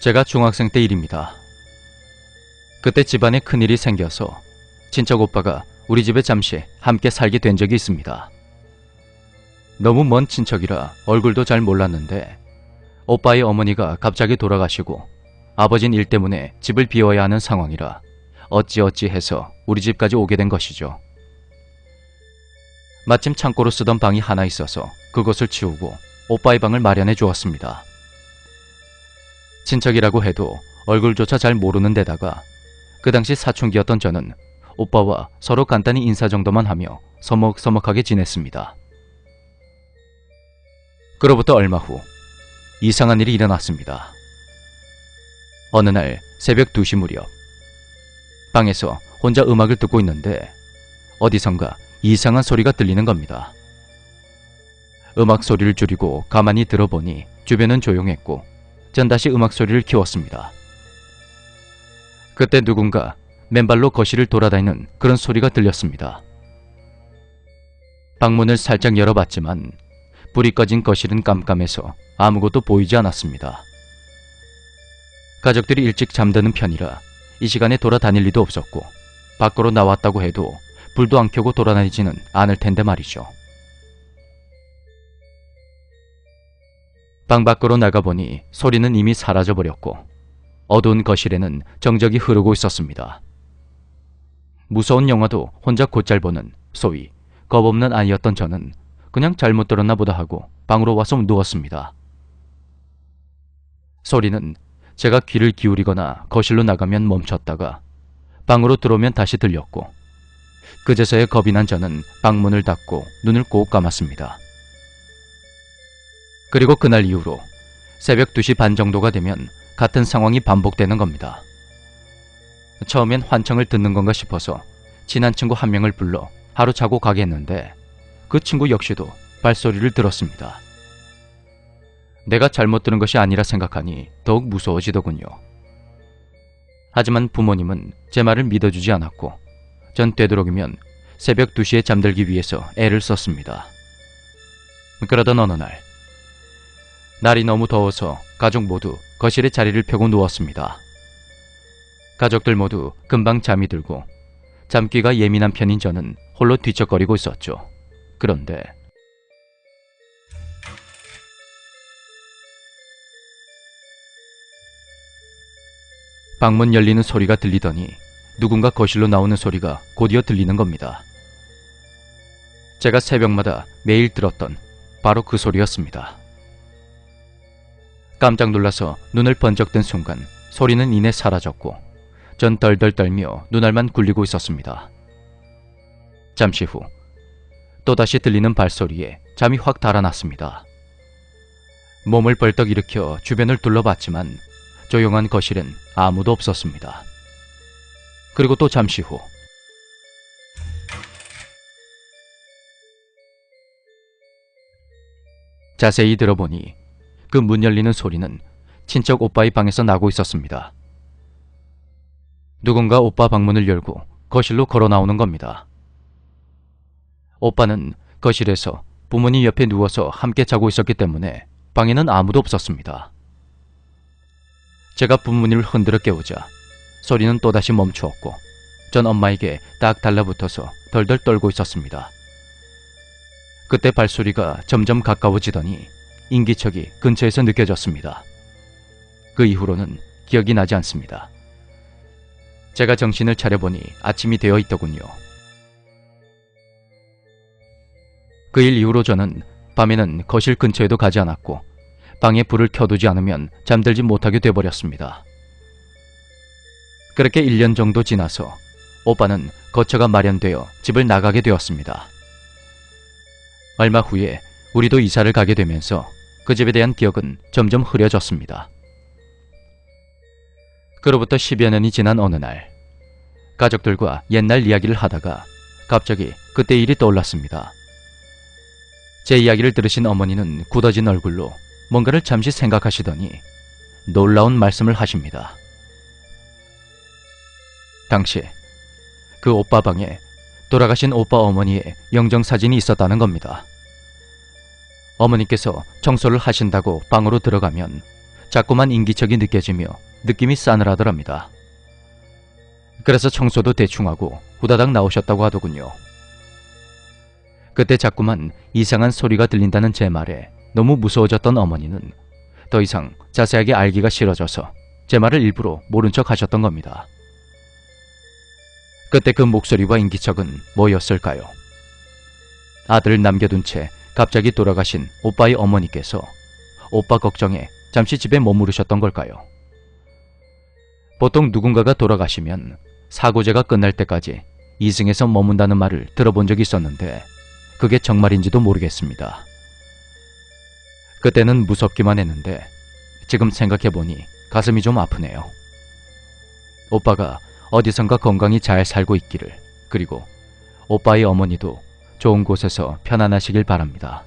제가 중학생 때 일입니다. 그때 집안에 큰일이 생겨서 친척 오빠가 우리 집에 잠시 함께 살게 된 적이 있습니다. 너무 먼 친척이라 얼굴도 잘 몰랐는데 오빠의 어머니가 갑자기 돌아가시고 아버진 일 때문에 집을 비워야 하는 상황이라 어찌어찌 해서 우리 집까지 오게 된 것이죠. 마침 창고로 쓰던 방이 하나 있어서 그것을 치우고 오빠의 방을 마련해 주었습니다. 친척이라고 해도 얼굴조차 잘 모르는 데다가 그 당시 사춘기였던 저는 오빠와 서로 간단히 인사 정도만 하며 서먹서먹하게 지냈습니다. 그로부터 얼마 후 이상한 일이 일어났습니다. 어느 날 새벽 2시 무렵 방에서 혼자 음악을 듣고 있는데 어디선가 이상한 소리가 들리는 겁니다. 음악 소리를 줄이고 가만히 들어보니 주변은 조용했고 전 다시 음악 소리를 키웠습니다. 그때 누군가 맨발로 거실을 돌아다니는 그런 소리가 들렸습니다. 방문을 살짝 열어봤지만 불이 꺼진 거실은 깜깜해서 아무것도 보이지 않았습니다. 가족들이 일찍 잠드는 편이라 이 시간에 돌아다닐 리도 없었고 밖으로 나왔다고 해도 불도 안 켜고 돌아다니지는 않을 텐데 말이죠. 방 밖으로 나가보니 소리는 이미 사라져버렸고 어두운 거실에는 정적이 흐르고 있었습니다. 무서운 영화도 혼자 곧잘 보는 소위 겁없는 아이였던 저는 그냥 잘못 들었나 보다 하고 방으로 와서 누웠습니다. 소리는 제가 귀를 기울이거나 거실로 나가면 멈췄다가 방으로 들어오면 다시 들렸고 그제서야 겁이 난 저는 방문을 닫고 눈을 꼭 감았습니다. 그리고 그날 이후로 새벽 2시 반 정도가 되면 같은 상황이 반복되는 겁니다. 처음엔 환청을 듣는 건가 싶어서 친한 친구 한 명을 불러 하루 자고 가게 했는데 그 친구 역시도 발소리를 들었습니다. 내가 잘못 들은 것이 아니라 생각하니 더욱 무서워지더군요. 하지만 부모님은 제 말을 믿어주지 않았고 전 되도록이면 새벽 2시에 잠들기 위해서 애를 썼습니다. 그러던 어느 날 날이 너무 더워서 가족 모두 거실에 자리를 펴고 누웠습니다. 가족들 모두 금방 잠이 들고 잠귀가 예민한 편인 저는 홀로 뒤척거리고 있었죠. 그런데 방문 열리는 소리가 들리더니 누군가 거실로 나오는 소리가 곧이어 들리는 겁니다. 제가 새벽마다 매일 들었던 바로 그 소리였습니다. 깜짝 놀라서 눈을 번쩍 뜬 순간 소리는 이내 사라졌고 전 덜덜 떨며 눈알만 굴리고 있었습니다. 잠시 후 또다시 들리는 발소리에 잠이 확 달아났습니다. 몸을 벌떡 일으켜 주변을 둘러봤지만 조용한 거실엔 아무도 없었습니다. 그리고 또 잠시 후 자세히 들어보니 그 문 열리는 소리는 친척 오빠의 방에서 나고 있었습니다. 누군가 오빠 방문을 열고 거실로 걸어 나오는 겁니다. 오빠는 거실에서 부모님 옆에 누워서 함께 자고 있었기 때문에 방에는 아무도 없었습니다. 제가 부모님을 흔들어 깨우자 소리는 또다시 멈추었고 전 엄마에게 딱 달라붙어서 덜덜 떨고 있었습니다. 그때 발소리가 점점 가까워지더니 인기척이 근처에서 느껴졌습니다. 그 이후로는 기억이 나지 않습니다. 제가 정신을 차려보니 아침이 되어 있더군요. 그 일 이후로 저는 밤에는 거실 근처에도 가지 않았고 방에 불을 켜두지 않으면 잠들지 못하게 돼버렸습니다. 그렇게 1년 정도 지나서 오빠는 거처가 마련되어 집을 나가게 되었습니다. 얼마 후에 우리도 이사를 가게 되면서 그 집에 대한 기억은 점점 흐려졌습니다. 그로부터 10여 년이 지난 어느 날 가족들과 옛날 이야기를 하다가 갑자기 그때 일이 떠올랐습니다. 제 이야기를 들으신 어머니는 굳어진 얼굴로 뭔가를 잠시 생각하시더니 놀라운 말씀을 하십니다. 당시 그 오빠 방에 돌아가신 오빠 어머니의 영정사진이 있었다는 겁니다. 어머니께서 청소를 하신다고 방으로 들어가면 자꾸만 인기척이 느껴지며 느낌이 싸늘하더랍니다. 그래서 청소도 대충하고 후다닥 나오셨다고 하더군요. 그때 자꾸만 이상한 소리가 들린다는 제 말에 너무 무서워졌던 어머니는 더 이상 자세하게 알기가 싫어져서 제 말을 일부러 모른 척 하셨던 겁니다. 그때 그 목소리와 인기척은 뭐였을까요? 아들을 남겨둔 채 갑자기 돌아가신 오빠의 어머니께서 오빠 걱정에 잠시 집에 머무르셨던 걸까요? 보통 누군가가 돌아가시면 사고제가 끝날 때까지 이승에서 머문다는 말을 들어본 적이 있었는데 그게 정말인지도 모르겠습니다. 그때는 무섭기만 했는데 지금 생각해보니 가슴이 좀 아프네요. 오빠가 어디선가 건강히 잘 살고 있기를 그리고 오빠의 어머니도 좋은 곳에서 편안하시길 바랍니다.